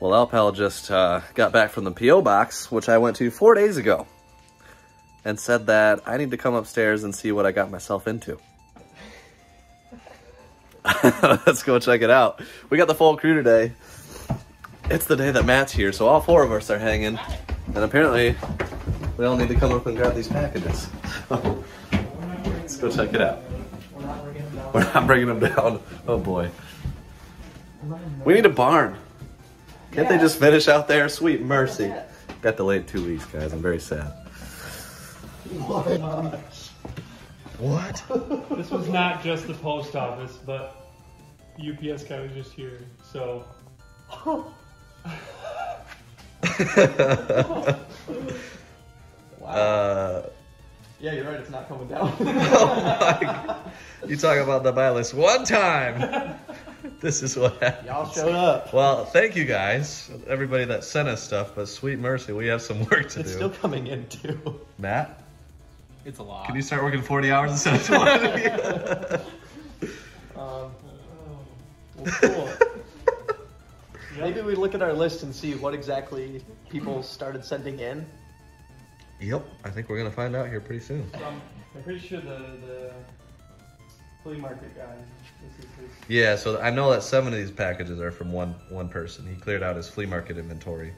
Well, Alpal just uh, got back from the P.O. box, which I went to four days ago, and said that I need to come upstairs and see what I got myself into. Let's go check it out. We got the full crew today. It's the day that Matt's here, so all four of us are hanging, and apparently we all need to come up and grab these packages. Let's go check it out. We're not bringing them down. Oh boy. We need a barn. Can't they just finish out there? Sweet mercy. Got delayed two weeks, guys. I'm very sad. What? This was not just the post office, but UPS guy was just here. So Uh, Yeah, you're right. It's not coming down. oh my You talk about the buy list one time. This is what happened. Y'all showed up. Well, thank you guys, everybody that sent us stuff, but sweet mercy, we have some work to It's do. still coming in too. Matt, It's a lot. can you start working 40 hours instead of 20? Um, well, cool. maybe we look at our list and see what exactly people started sending in. yep, I think we're going to find out here pretty soon. So I'm, I'm pretty sure the the flea market guy. This is his. Yeah, so I know that seven of these packages are from one one person. He cleared out his flea market inventory.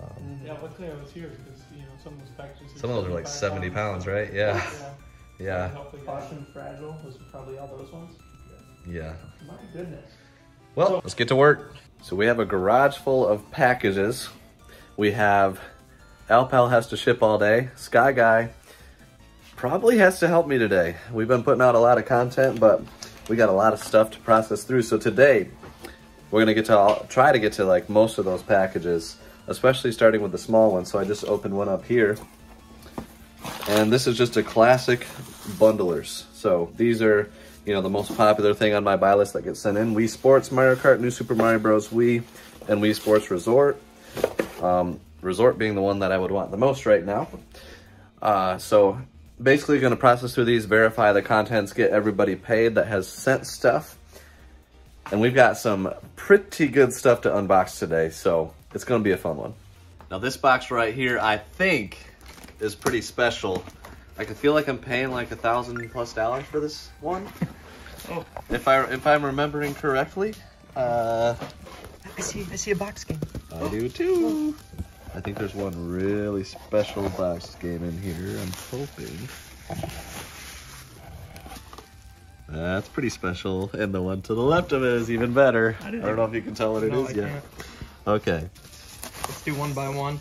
Um, Yeah, luckily I was here because you know some of those packages. some of those are like 70 pounds, right? Yeah. Yeah, yeah, Hopefully, yeah. Caution fragile was probably all those ones. yeah. My goodness. Well, let's get to work. So we have a garage full of packages. We have Alpal has to ship all day. Sky Guy probably has to help me today. We've been putting out a lot of content, but we got a lot of stuff to process through. So today, we're gonna get to all, try to get to like most of those packages, especially starting with the small one. So I just opened one up here. And this is just a classic bundlers. So these are, you know, the most popular thing on my buy list that gets sent in. Wii Sports, Mario Kart, New Super Mario Bros. Wii, and Wii Sports Resort. Um, Resort being the one that I would want the most right now. Uh, so basically going to process through these, verify the contents, get everybody paid that has sent stuff. And we've got some pretty good stuff to unbox today, so it's going to be a fun one. Now this box right here, I think, is pretty special. I can feel like I'm paying like a thousand plus dollars for this one. Oh. If I if I'm remembering correctly, uh, I see. I see a box game. I do too. I think there's one really special box game in here. I'm hoping. That's pretty special, and the one to the left of it is even better. I, didn't don't know if you can tell what it is No, I yet. can't. Okay. Let's do one by one.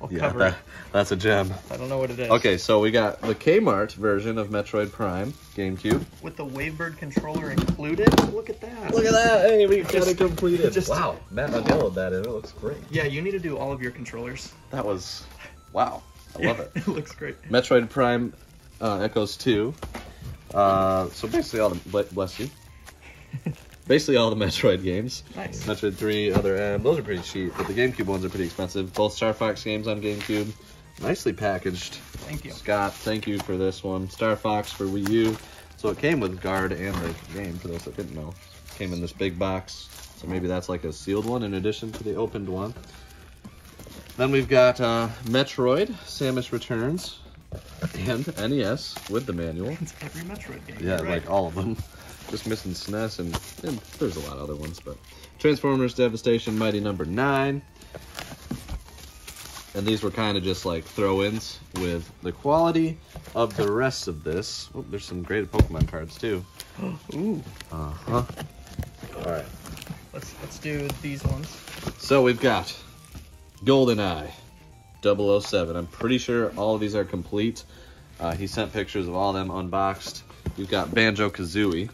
I'll Yeah, cover that. That's a gem. I don't know what it is. Okay, so we got the Kmart version of Metroid Prime GameCube. With the Wavebird controller included. Look at that. Look at that! Hey, we got Just- it completed. just- wow, Matt unveiled that, and it looks great. Yeah, you need to do all of your controllers. That was, wow, I love it. it looks great. Metroid Prime uh, Echoes 2. Uh, so basically all the, bless you. Basically all the Metroid games. Nice. Metroid 3, Other M, those are pretty cheap, but the GameCube ones are pretty expensive. Both Star Fox games on GameCube. Nicely packaged. Thank you. Scott, thank you for this one. Star Fox for Wii U. So it came with guard and the game, for those that didn't know. Came in this big box. So maybe that's like a sealed one in addition to the opened one. Then we've got uh, Metroid, Samus Returns, and NES with the manual. It's every Metroid game. Yeah, right. like all of them. Just missing SNES and, and there's a lot of other ones, but Transformers Devastation Mighty Number Nine. And these were kind of just like throw-ins with the quality of the rest of this. Oh, there's some great Pokemon cards too. Ooh. Uh huh. All right. Let's let's do these ones. So we've got GoldenEye 007. I'm pretty sure all of these are complete. Uh, he sent pictures of all of them unboxed. You've got Banjo Kazooie,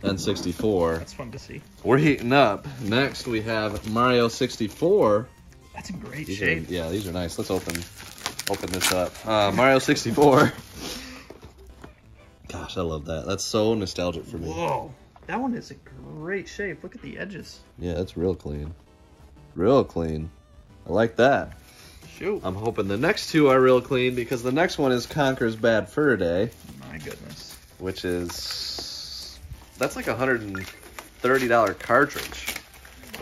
N64. That's fun to see. We're heating up. Next, we have Mario 64. That's in great These are, shape. yeah, these are nice. Let's open open this up. Uh, Mario 64. Gosh, I love that. That's so nostalgic for me. Whoa. That one is in great shape. Look at the edges. Yeah, it's real clean. Real clean. I like that. Shoot. I'm hoping the next two are real clean because the next one is Conker's Bad Fur Day, My goodness. which is that's like a hundred and thirty dollar cartridge.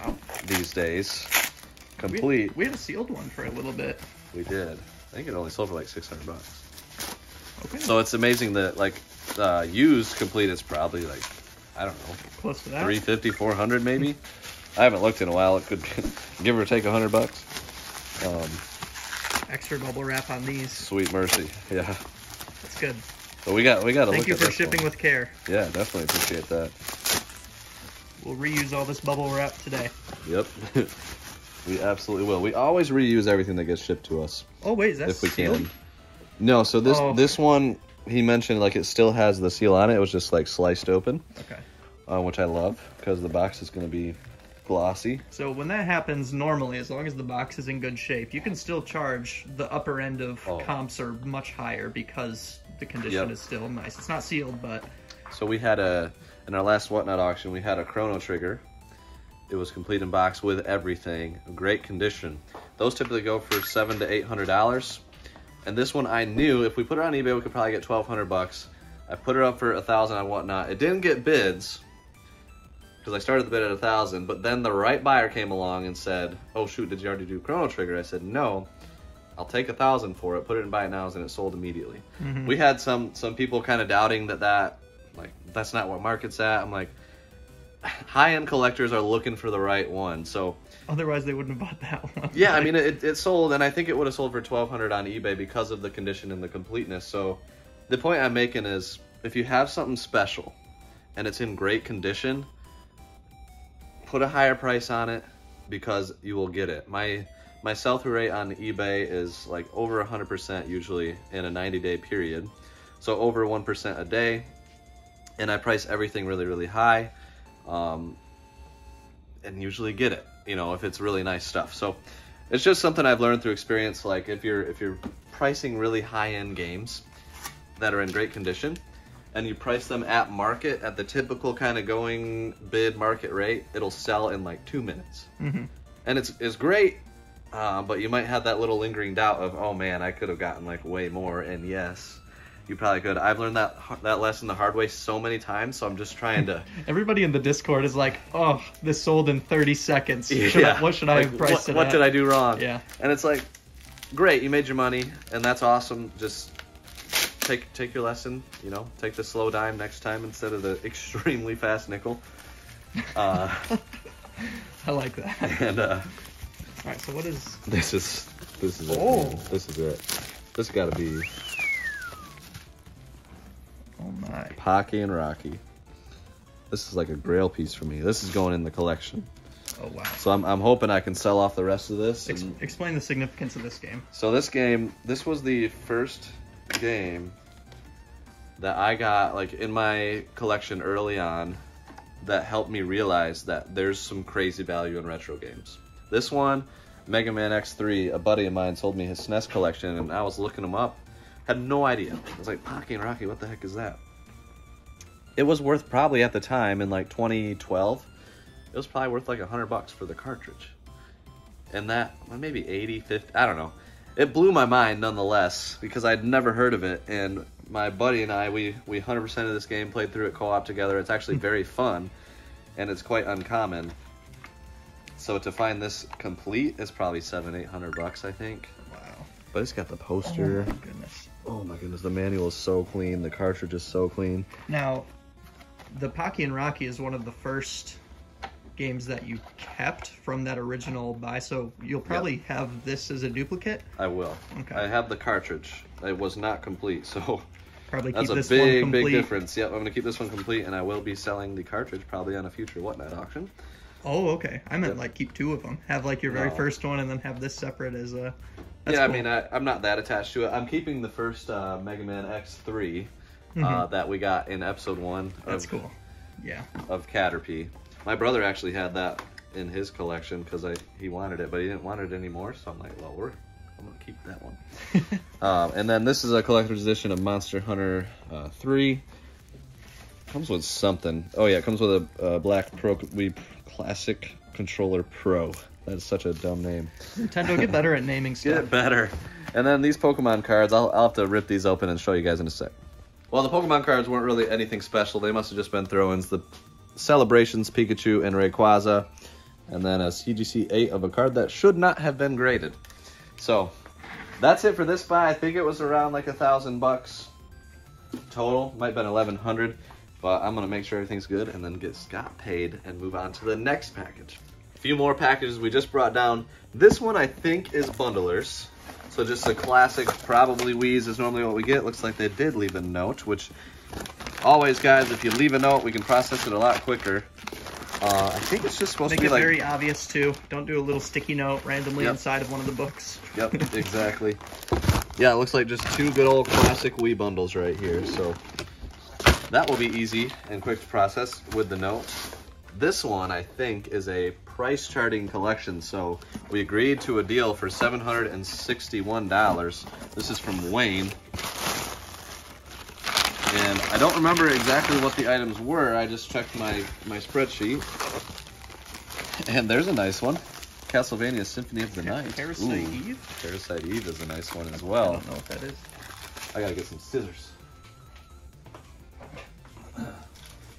wow. these days. We, Complete. we had a sealed one for a little bit. We did. I think it only sold for like 600 bucks. Okay. So it's amazing that like uh, used complete is probably like I don't know close to that. 350, 400 maybe. I haven't looked in a while. It could give or take 100 bucks. Um, Extra bubble wrap on these. sweet mercy. Yeah. That's good. But we got we got to Thank you for shipping one. with care. Yeah, definitely appreciate that. We'll reuse all this bubble wrap today. Yep. we absolutely will. We always reuse everything that gets shipped to us Oh wait, is that if we sealed? can. No, so this Oh. this one he mentioned like it still has the seal on it. It was just like sliced open, Okay. uh, which I love because the box is going to be glossy. So when that happens, normally, as long as the box is in good shape, you can still charge the upper end of Oh. comps are much higher because the condition Yep. is still nice. It's not sealed, but So we had a in our last whatnot auction we had a chrono trigger. It was complete in box with everything, great condition. Those typically go for seven to eight hundred dollars. And this one I knew if we put it on eBay we could probably get twelve hundred bucks. I put it up for a thousand and whatnot. It didn't get bids because I started the bid at a thousand, but then the right buyer came along and said, "Oh shoot, did you already do chrono trigger?" I said, "No." I'll take a thousand for it, put it in buy it nows, and it sold immediately. Mm-hmm. We had some some people kind of doubting that that like that's not what market's at. I'm like, high end collectors are looking for the right one. So otherwise they wouldn't have bought that one. yeah, I mean it, it sold, and I think it would have sold for twelve hundred on eBay because of the condition and the completeness. So the point I'm making is, if you have something special and it's in great condition, put a higher price on it because you will get it. My my sell through rate on eBay is like over 100% usually in a 90 day period. So over 1% a day. And I price everything really, really high. Um, and usually get it, you know, if it's really nice stuff. So it's just something I've learned through experience. Like if you're if you're pricing really high end games that are in great condition, and you price them at market at the typical kind of going bid market rate, it'll sell in like two minutes. Mhm. And it's it's great, uh, but you might have that little lingering doubt of, oh man, I could have gotten like way more. And yes, you probably could. I've learned that that lesson the hard way so many times, so I'm just trying to. Everybody in the Discord is like, "Oh, this sold in 30 seconds. Should I, what should I Like, have priced what, it what at?" did I do wrong? Yeah. And it's like, great, you made your money, and that's awesome. Just take take your lesson. You know, take the slow dime next time instead of the extremely fast nickel. Uh, I like that. and uh, All right, so what is? this is this is it. Oh. man. This is it. This got to be Oh! Pocky and Rocky. This is like a grail piece for me. This is going in the collection. Oh wow! So I'm, I'm hoping I can sell off the rest of this. Ex- and- explain the significance of this game. So this game, this was the first game that I got like in my collection early on that helped me realize that there's some crazy value in retro games. This one, Mega Man X3, a buddy of mine told me his SNES collection and I was looking them up. Had no idea. I was like, Pocky and Rocky, what the heck is that? It was worth probably at the time in like 2012, it was probably worth like a hundred bucks for the cartridge. And that well, maybe 80 50 i don't know. It blew my mind nonetheless because i'd never heard of it and my buddy and i we we 100% of this game played through it co-op together. It's actually hmm. very fun and it's quite uncommon. So to find this complete is probably seven eight hundred bucks i think. Wow! but it's got the poster. Oh my goodness! oh my goodness the manual is so clean the cartridge is so clean. Now, the Pocky and Rocky is one of the first games that you kept from that original buy, so you'll probably have this as a duplicate. i will Okay. i have the cartridge it was not complete so Probably That's keep a this one big, big difference. Yep, I'm gonna keep this one complete, and I will be selling the cartridge probably on a future whatnot auction. Oh, okay. I meant Yep. like keep two of them. Have like your very No. first one, and then have this separate as a. Yeah, cool. I mean, I, I'm not that attached to it. I'm keeping the first uh, Mega Man X3 uh, that we got in episode one. Mm-hmm. That's of, cool. Yeah. Of CATRP. My brother actually had that in his collection because I he wanted it, but he didn't want it anymore. So I'm like, well, we're I'm gonna keep that one. um, and then this is a collector's edition of Monster Hunter uh, 3. Comes with something. Oh yeah, it comes with a uh, black Pro Wii Classic Controller Pro. That's such a dumb name. Nintendo get better at naming stuff. Get better. And then these Pokemon cards, I'll, I'll have to rip these open and show you guys in a sec. Well, the Pokemon cards weren't really anything special. They must have just been throw-ins. The Celebrations, Pikachu, and Rayquaza. and then a CGC 8 of a card that should not have been graded. So that's it for this buy. I think it was around like a thousand bucks total. Might have been 1100 but I'm gonna make sure everything's good and then get Scott paid and move on to the next package. A few more packages we just brought down. This one I think is bundlers. So just a classic, probably Wii's is normally what we get. Looks like they did leave a note, which always guys, if you leave a note, we can process it a lot quicker. Uh, I think it's just supposed Make to be it like very obvious too. Don't do a little sticky note randomly Yep. inside of one of the books. Yep, exactly. yeah, it looks like just two good old classic Wii bundles right here. So that will be easy and quick to process with the note. This one, I think, is a price charting collection. So we agreed to a deal for $761. This is from Wayne. And I don't remember exactly what the items were. I just checked my, my spreadsheet. And there's a nice one. Castlevania Symphony of the Night. Parasite Ooh. Eve? Parasite Eve is a nice one as well. I don't know what that is. I gotta get some scissors.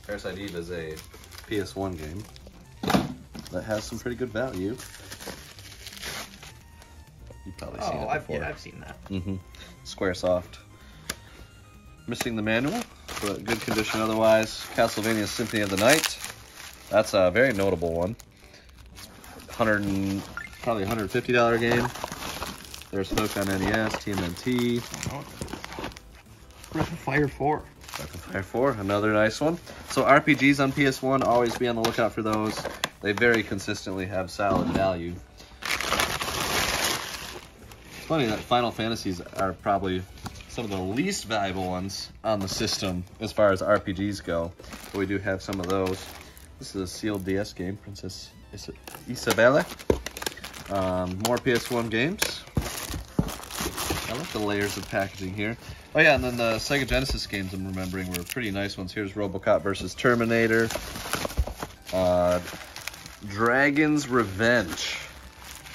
Parasite Eve is a PS1 game that has some pretty good value. You've probably seen Oh, it I've, before. yeah, I've seen that. Mm-hmm. Squaresoft. Missing the manual, but good condition otherwise. Castlevania Symphony of the Night. That's a very notable one. 100 and, probably $150 game. There's Hook on NES, TMNT. Breath of Fire 4. Breath of Fire 4, another nice one. So RPGs on PS1, always be on the lookout for those. They very consistently have solid value. It's funny that Final Fantasies are probably some of the least valuable ones on the system as far as RPGs go. But we do have some of those. This is a sealed DS game, Princess Is- Isabella. Um, more PS1 games. I like the layers of packaging here. Oh yeah, and then the Sega Genesis games I'm remembering were pretty nice ones. Here's RoboCop versus Terminator. Uh, Dragon's Revenge.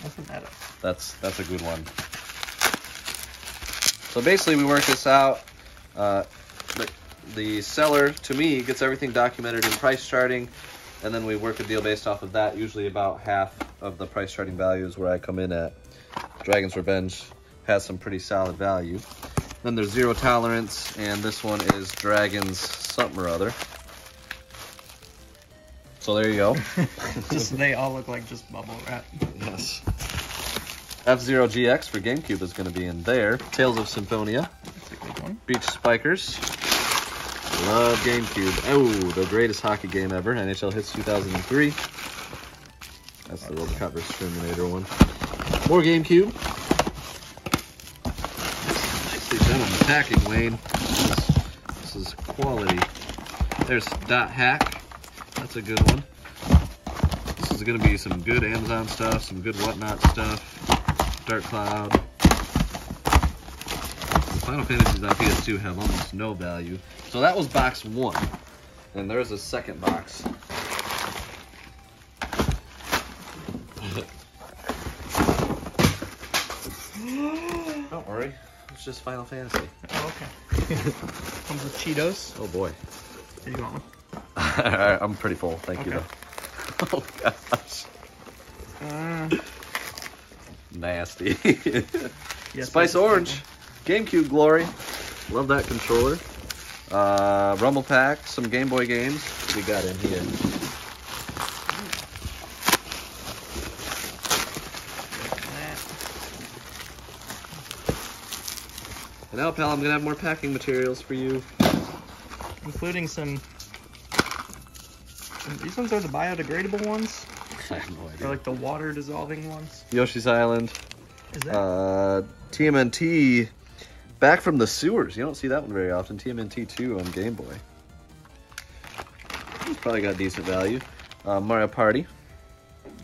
Wasn't that a... That's that's a good one. So basically, we work this out. Uh, the, the seller, to me, gets everything documented in price charting, and then we work a deal based off of that. Usually, about half of the price charting value is where I come in at. Dragon's Revenge has some pretty solid value. Then there's Zero Tolerance, and this one is Dragon's something or other. So there you go. just they all look like just bubble wrap. Yes. F-Zero GX for GameCube is going to be in there. Tales of Symphonia. That's a good one. Beach Spikers. Love GameCube. Oh, the greatest hockey game ever. NHL Hitz 2003. That's the Robocop vs. Terminator one. More GameCube. Nicely done on the packing, Wayne. This is, this is quality. There's Dot Hack. That's a good one. This is going to be some good Amazon stuff, some good whatnot stuff. Dark Cloud. The Final Fantasies on PS2 have almost no value. So that was box one. And there's a second box. Don't worry. It's just Final Fantasy. Oh, okay. Comes with Cheetos. Oh boy. Here you want one? I'm pretty full. Thank you though. Oh gosh. Uh, Nasty. yes, Spice that's Orange. GameCube Glory. Love that controller. Uh, Rumble Pack, some Game Boy games. We got in here? And now, pal, I'm gonna have more packing materials for you. Including some... some- These ones are the biodegradable ones? I have no Or idea. like the water dissolving ones? Yoshi's Island. Is that? Uh, TMNT. Back from the sewers. You don't see that one very often. TMNT 2 on Game Boy. It's probably got decent value. Uh, Mario Party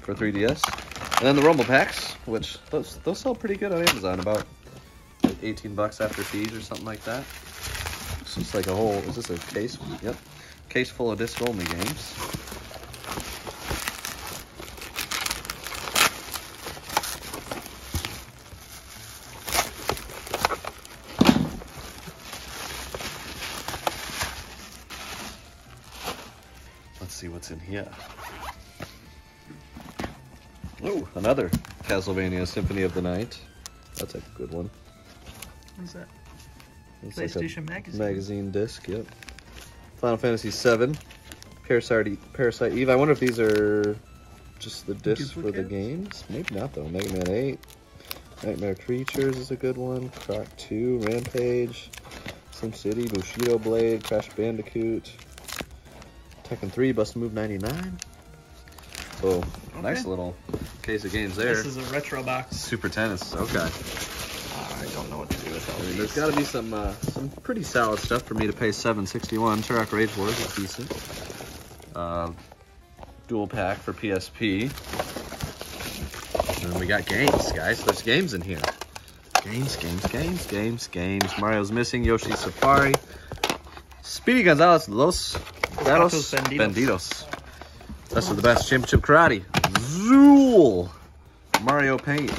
for 3DS. And then the Rumble Packs, which those those sell pretty good on Amazon, about 18 bucks after fees or something like that. It's just like a whole. Is this a case? Yep, case full of disc only games. Let's see what's in here. Oh, another Castlevania Symphony of the Night. That's a good one. What is that? It's like a PlayStation Magazine. magazine disc, yep. Final Fantasy VII, Parasite, Parasite Eve. I wonder if these are just the discs for the games. Maybe not though. Mega Man 8, Nightmare Creatures is a good one. Croc 2, Rampage, SimCity, Bushido Blade, Crash Bandicoot, Tekken 3, Bust Move 99. So nice little case of games there. This is a retro box. Super Tennis. Okay. I don't know what to do with all I mean, there's got to be some uh, some pretty solid stuff for me to pay 761. Turok Rage Wars is decent. Uh, dual pack for PSP. And then we got games, guys. There's games in here. Games, games, games, games, games. Mario's missing. Yoshi's Safari. Speedy Gonzales, Los Gatos Gatos Bandidos. Bandidos. Best of the best. Championship Karate. Zool. Mario Paint.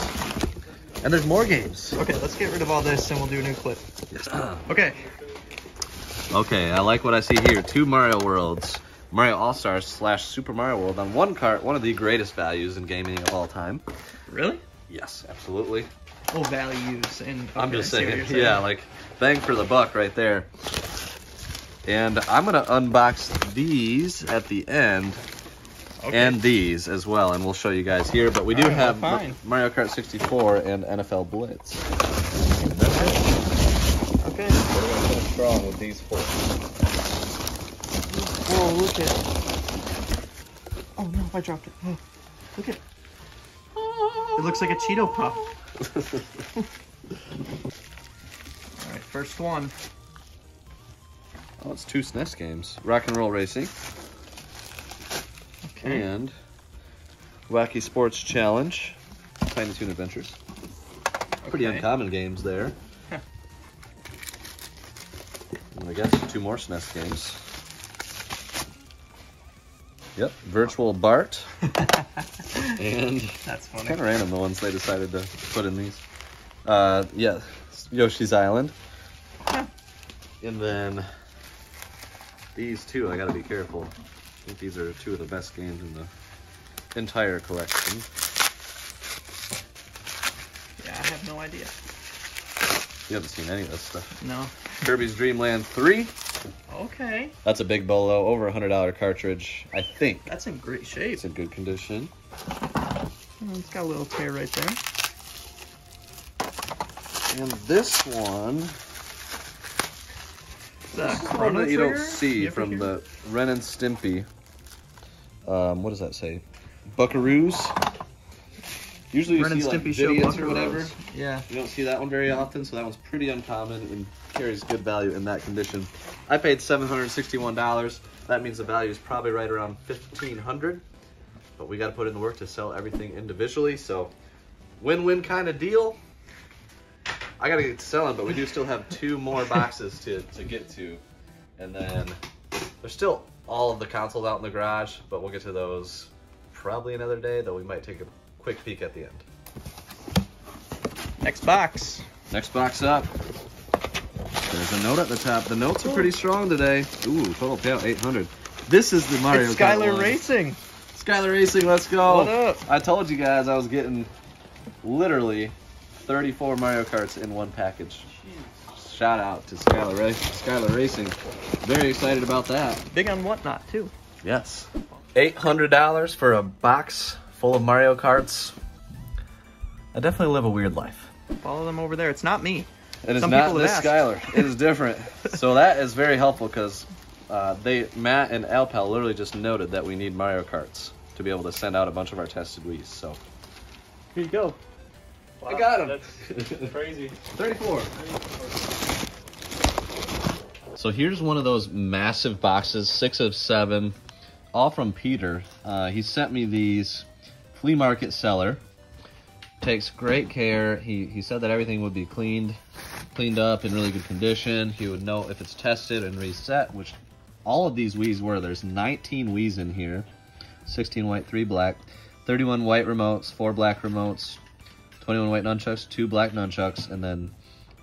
And there's more games. Okay, let's get rid of all this and we'll do a new clip. Yes. Okay. Okay, I like what I see here. Two Mario Worlds. Mario All Stars slash Super Mario World on one cart, one of the greatest values in gaming of all time. Really? Yes, absolutely. Oh, values and. I'm just I see what saying, saying. yeah, like bang for the buck right there. And I'm gonna unbox these at the end Okay. and these as well, and we'll show you guys here. But we do right, have fine. Mario Kart 64 and NFL Blitz. Okay. We're gonna finish strong with these four. Whoa, look at. Oh no, I dropped it. Oh, look at. It looks like a Cheeto Puff. All right, first one. Oh, it's two SNES games. Rock and Roll Racing Okay. and Wacky Sports Challenge. Tiny Toon Adventures. Pretty uncommon games there. And I guess two more SNES games. Yep, Virtual Bart. and That's funny. kind of random the ones they decided to put in these. Uh, yeah, Yoshi's Island. And then these two, I gotta be careful. I think these are two of the best games in the entire collection. Yeah, I have no idea. You haven't seen any of this stuff. No. Kirby's Dream Land 3. Okay. That's a big bolo, over a hundred dollar cartridge. I think That's in great shape. it's in good condition. Oh, It's got a little tear right there. And this one, The this is one that you don't see You from hear- the Ren and Stimpy. Um, what does that say? Buckaroos. Usually you Ren see like show or whatever. Yeah. You don't see that one very often, so that one's pretty uncommon and carries good value in that condition. I paid seven hundred sixty-one dollars. That means the value is probably right around fifteen hundred. But we got to put in the work to sell everything individually, so win-win kind of deal. I get to selling, but we do still have two more boxes to, to get to, and then there's still all of the consoles out in the garage, but we'll get to those probably another day. Though we might take a quick peek at the end. Next box. Next box up. There's a note at the top. The notes are pretty strong today. Ooh, total payout 800. This is the Mario it's Kart Skylar one. Racing. Skylar Racing, let's go. What up? I told you guys I was getting literally 34 Mario Karts in one package. Shout out to Skylar, Ra- Skylar Racing. Very excited about that. Big on whatnot too. Yes. $800 for a box full of Mario Karts. I definitely live a weird life. Follow them over there. It's not me. It is Some not people this have Skylar. It is different. so that is very helpful because uh, they Matt and Alpal literally just noted that we need Mario Karts to be able to send out a bunch of our tested Wii's. So Here you go. I got 'em. That's crazy. 34. So here's one of those massive boxes, six of seven, all from Peter. Uh, he sent me these flea market seller. Takes great care. He he said that everything would be cleaned, cleaned up in really good condition. He would know if it's tested and reset, which all of these Wii's were. There's 19 Wii's in here, 16 white, three black, 31 white remotes, four black remotes, 21 white nunchucks, two black nunchucks, and then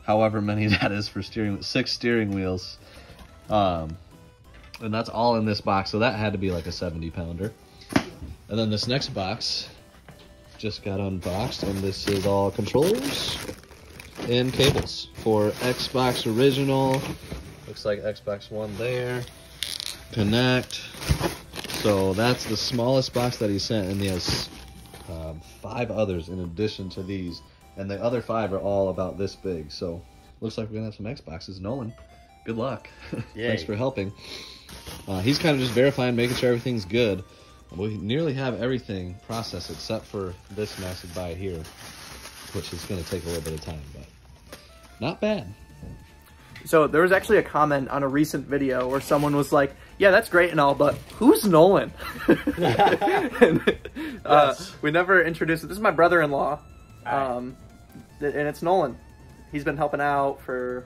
however many that is for steering, six steering wheels. Um, and that's all in this box, so that had to be like a 70 pounder. And then this next box just got unboxed, and this is all controllers and cables for Xbox Original. Looks like Xbox One there. Kinect. So that's the smallest box that he sent, and he has um, five others in addition to these, and the other five are all about this big. So looks like we're gonna have some Xboxes. Nolan, good luck. Thanks for helping. Uh, he's kind of just verifying, making sure everything's good. We nearly have everything processed except for this massive buy here, which is going to take a little bit of time, but not bad. So there was actually a comment on a recent video where someone was like, "Yeah, that's great and all, but who's Nolan?" and, uh, Yes. we never introduced. This is my brother-in-law, um, th- and it's Nolan. He's been helping out for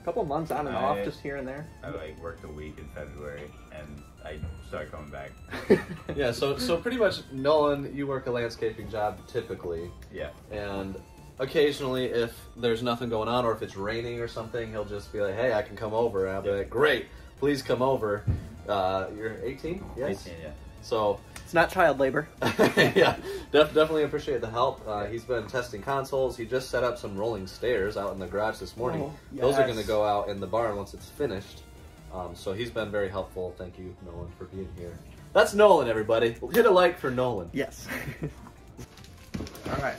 a couple months on and off, just here and there. I like worked a week in February and I started coming back. Yeah, so so pretty much, Nolan, you work a landscaping job typically, Yeah. and occasionally, if there's nothing going on or if it's raining or something, he'll just be like, "Hey, I can come over," and I'll be like, "Great, please come over." Uh, you're 18, yes. 18, yeah. So It's not child labor. yeah, def- definitely appreciate the help. Uh, he's been testing consoles. He just set up some rolling stairs out in the garage this morning. Oh, Those are going to go out in the barn once it's finished. Um, so he's been very helpful. Thank you, Nolan, for being here. That's Nolan, everybody. Hit a like for Nolan. Yes. All right.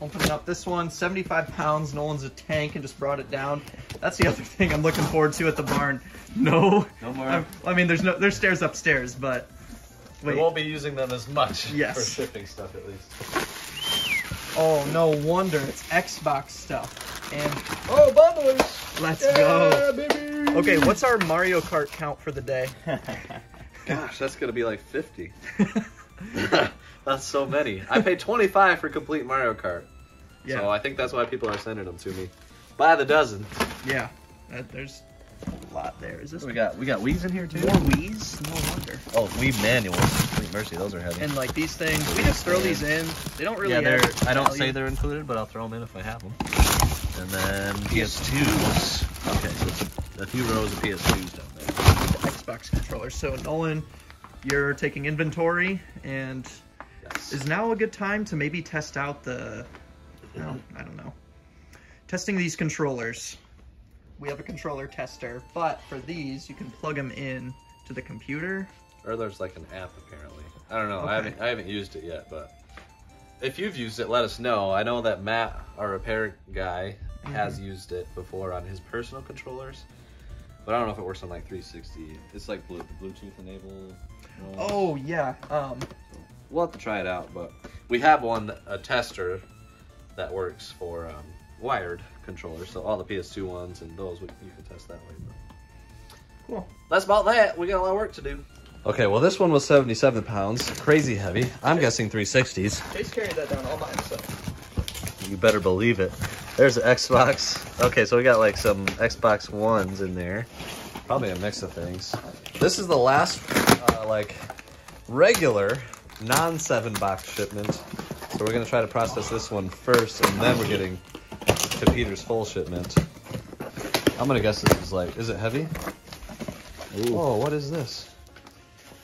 Opening up this one, 75 pounds. Nolan's a tank and just brought it down. That's the other thing I'm looking forward to at the barn. No. No more. I, I mean, there's no there's stairs upstairs, but We won't be using them as much Yes. for shipping stuff, at least. Oh, no wonder it's Xbox stuff. And oh, bundlers! let's go. baby! Okay, what's our Mario Kart count for the day? Gosh, that's going to be like 50. that's so many. I paid 25 for complete Mario Kart. Yeah. So I think that's why people are sending them to me. By the dozen. Yeah. Uh, there's a lot there. Is this We got we got Wii's in here too. more Wii's? No wonder. Oh, Wii manuals. Sweet mercy, those are heavy. And like these things, we just throw these in. They don't really yeah, they're. have I don't value. say they're included, but I'll throw them in if I have them. And then PS2s. Okay, so it's a, a few rows of PS2s down there. Xbox controllers. So Nolan, you're taking inventory, and Yes. is now a good time to maybe test out the? No, I don't know. Testing these controllers. We have a controller tester, but for these, you can plug them in to the computer. Or there's like an app apparently. I don't know. Okay. I haven't I haven't used it yet, but if you've used it, let us know. I know that Matt, our repair guy, has used it before on his personal controllers, but I don't know if it works on like 360. It's like Blu- Bluetooth enabled. Oh yeah. Um, We'll have to try it out, but we have one, a tester that works for um, wired controllers. So all the PS2 ones and those, we, you can test that way. But. cool. That's about that. We got a lot of work to do. Okay, well, this one was 77 pounds. Crazy heavy. I'm guessing 360s. Chase carried that down all by himself. You better believe it. There's the Xbox. Okay, so we got like some Xbox Ones in there. Probably a mix of things. This is the last, uh, like, regular non seven box shipment. So we're gonna try to process this one first, and then we're getting to Peter's full shipment. I'm gonna guess this is like, is it heavy? Oh, what is this?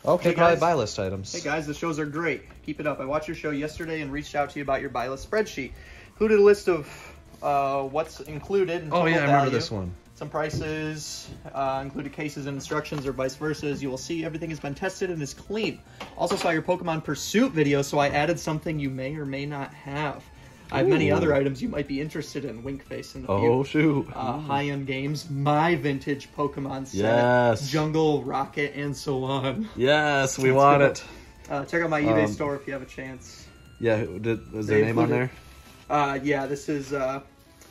Okay, Hey, probably guys. buy list items. Hey guys, the shows are great. Keep it up. I watched your show yesterday and reached out to you about your buy list spreadsheet. Included a list of uh, what's included. in Oh total yeah, I remember this one. Some prices, uh, included cases and instructions, or vice versa. As you will see, everything has been tested and is clean. Also saw your Pokemon Pursuit video, so I added something you may or may not have. I have many Ooh. other items you might be interested in. Wink face in the Oh shoot. Uh, high-end games, my vintage Pokemon set, Yes. Jungle, Rocket, and so on. Yes, we want it. Uh, check out my eBay Um, store if you have a chance. Yeah, who- did, is They their name on included- there? Uh, yeah, this is uh,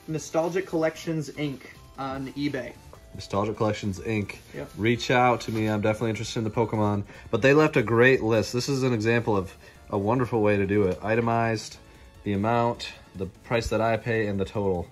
Nostalgic Collections Inc. on eBay. Nostalgia Collections Inc. Yep. Reach out to me. I'm definitely interested in the Pokemon. But they left a great list. This is an example of a wonderful way to do it. Itemized, the amount, the price that I pay, and the total.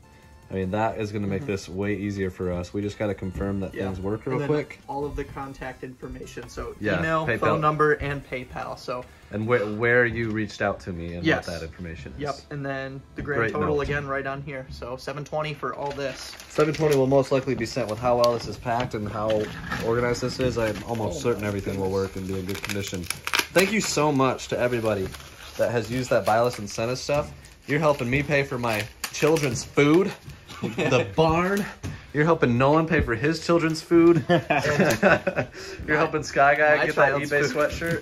I mean, that is going to make mm-hmm. this way easier for us. We just got to confirm that. Yeah. things work And real then quick. All of the contact information. So Yeah, email, PayPal. phone number, and PayPal. So And where, where you reached out to me and Yes. what that information is. yep, and then the grand Great total note. again right on here. So 720 for all this. 720 will most likely be sent with how well this is packed and how organized this is. I'm almost oh certain everything will work and be in good condition. Thank you so much to everybody that has used that buy list incentive stuff. You're helping me pay for my children's food, the barn. You're helping Nolan pay for his children's food. You're helping Sky Guy my get that eBay food. sweatshirt.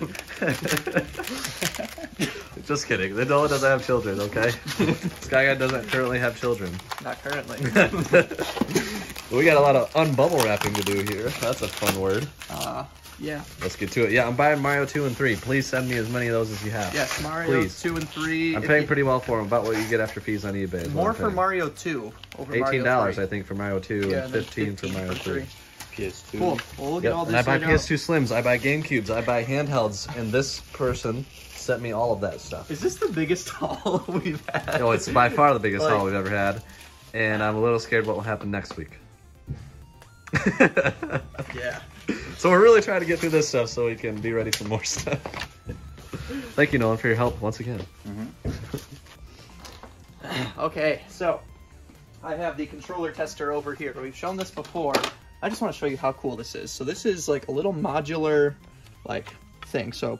Just kidding. The Nolan doesn't have children, okay? Sky Guy doesn't currently have children. Not currently. we got a lot of unbubble wrapping to do here. That's a fun word. Uh, yeah. Let's get to it. Yeah, I'm buying Mario 2 and 3. Please send me as many of those as you have. Yes, Mario Please. 2 and 3. I'm paying you- pretty well for them. About what you get after fees on eBay. is More for. Mario 2 over Eighteen Mario dollars, 3. I think, for Mario 2 Yeah, and and then 15 for Mario 3. PS2. Cool. Well, we'll get Yep. all And this I buy laid out. PS2 Slims. I buy GameCubes. I buy handhelds. And this person sent me all of that stuff. Is this the biggest haul we've had? Oh, it's by far the biggest Like- haul we've ever had. And I'm a little scared what will happen next week. Yeah. so we're really trying to get through this stuff so we can be ready for more stuff. Thank you, Nolan, for your help once again. Mm-hmm. Okay, so I have the controller tester over here. We've shown this before. I just want to show you how cool this is. So this is like a little modular like thing. So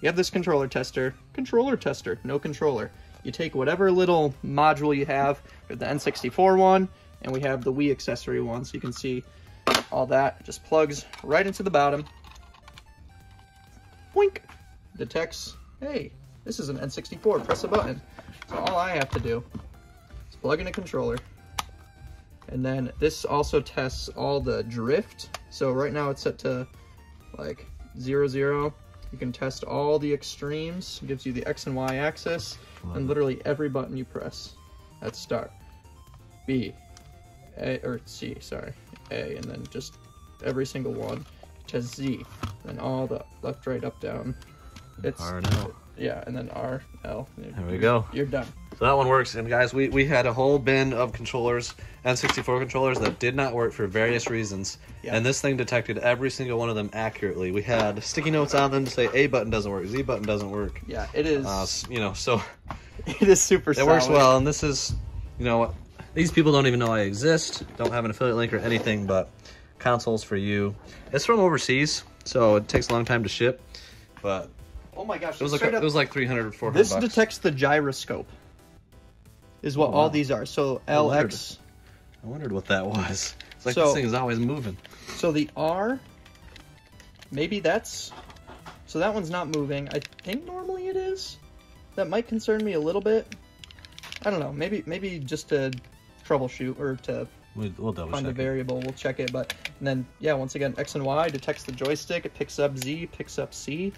you have this controller tester, controller tester, no controller. You take whatever little module you have the N64 one, and we have the Wii accessory one, so you can see all that. Just plugs right into the bottom. Boink! Detects, hey, this is an N64, press a button. So all I have to do is plug in a controller. And then this also tests all the drift. So right now it's set to like zero zero. You can test all the extremes. It gives you the X and Y axis. And literally every button you press. That's start. B. A or C, sorry. A and then just every single one to Z. And all the left, right, up, down. It's R and L. yeah, and then R, L. There we go. You're done. So that one works. And guys, we, we had a whole bin of controllers, N64 controllers that did not work for various reasons. Yeah. And this thing detected every single one of them accurately. We had sticky notes on them to say A button doesn't work, Z button doesn't work. Yeah, it is. Uh, you know, so it is super. it works well. And this is, you know, what these people don't even know I exist, don't have an affiliate link or anything, but consoles for you. It's from overseas, so it takes a long time to ship. But Oh my gosh! it was like straight it was like 300 400 this bucks. detects the gyroscope. Is what Oh, all these are. So I wondered. LX. I wondered what that was. It's like So- this thing is always moving. So the R. Maybe that's. So that one's not moving. I think normally it is. That might concern me a little bit. I don't know. Maybe maybe just to troubleshoot or to We, we'll double find a check. it. variable. We'll check it. But and then yeah, once again, X and Y detects the joystick. It picks up Z, picks up C,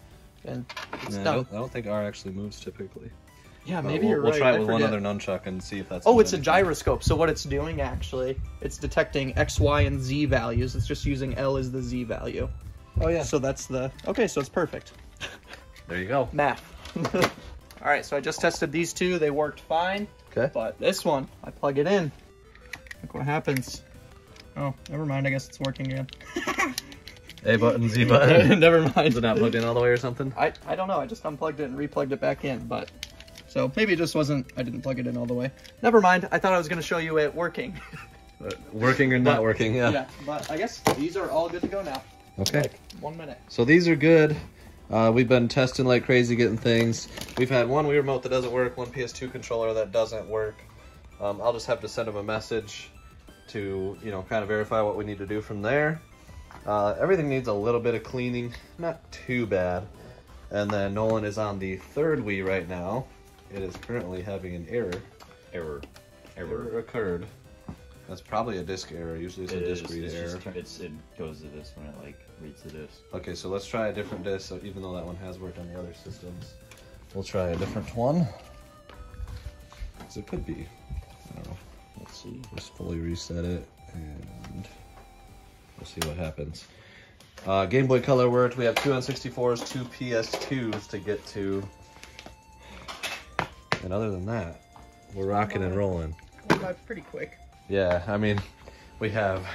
and it's Yeah, I, done. don't, I don't think R actually moves typically. Yeah, But maybe we'll, you're we'll right. try it with one other nunchuck and see if that's. Oh, doing it's a gyroscope. So what it's doing actually, it's detecting X, Y, and Z values. It's just using L as the Z value. Oh yeah. So that's the okay. So it's perfect. There you go. Math. All right. So I just tested these two. They worked fine. Okay. But this one, I plug it in. Look what happens. Oh, never mind. I guess it's working again. A button, Z button. never mind. Is mind. it not plugged in all the way or something? I I don't know. I just unplugged it and replugged it back in. But so maybe it just wasn't. I didn't plug it in all the way. Never mind. I thought I was going to show you it working. Uh, Working or not working? Yeah. yeah. But I guess these are all good to go now. Okay. Like one minute. So these are good. Uh, we've been testing like crazy, getting things. We've had one Wii remote that doesn't work, one PS2 controller that doesn't work. Um, I'll just have to send them a message to, you know, kind of verify what we need to do from there. Uh, everything needs a little bit of cleaning, not too bad. And then Nolan is on the third Wii right now. It is currently having an error. Error. Error Error. occurred. That's probably a disk error. Usually it's a disk is. read It's, error. just, it's it goes to this when it like reads the disc. Okay, so let's try a different disc, so even though that one has worked on the other systems. We'll try a different one. 'Cause it could be. I don't know. Let's see. Just fully reset it, and we'll see what happens. Uh, Game Boy Color worked. We have two N64s, two PS2s to get to. And other than that, we're rocking and rolling. Went by pretty quick. Yeah, I mean, we have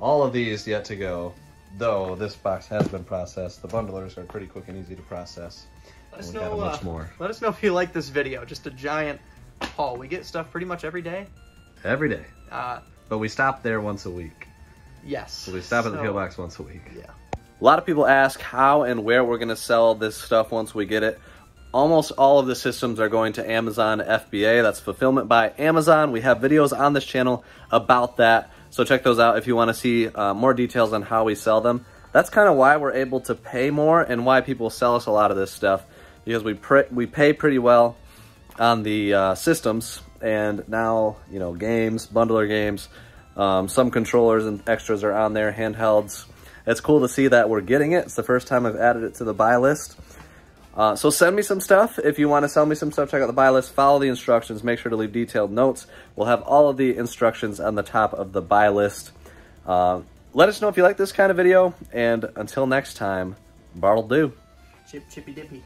all of these yet to go. Though this box has been processed, the bundlers are pretty quick and easy to process. Let us And we got know. a bunch uh, more Let us know if you like this video. Just a giant haul. We get stuff pretty much every day. every day, Uh, but we stop there once a week. yes. So we stop at the So- PO box once a week. Yeah. A lot of people ask how and where we're going to sell this stuff once we get it. Almost all of the systems are going to Amazon FBA. That's fulfillment by Amazon. We have videos on this channel about that. So check those out if you want to see uh, more details on how we sell them. That's kind of why we're able to pay more and why people sell us a lot of this stuff because we we pay pretty well on the uh, systems and now you know games, bundler games, um, some controllers and extras are on there, handhelds. It's cool to see that we're getting it. It's the first time I've added it to the buy list. Uh, so send me some stuff. If you want to sell me some stuff, check out the buy list. Follow the instructions. Make sure to leave detailed notes. We'll have all of the instructions on the top of the buy list. Uh, let us know if you like this kind of video. And until next time, Bartle do. Chip, chippy dippy.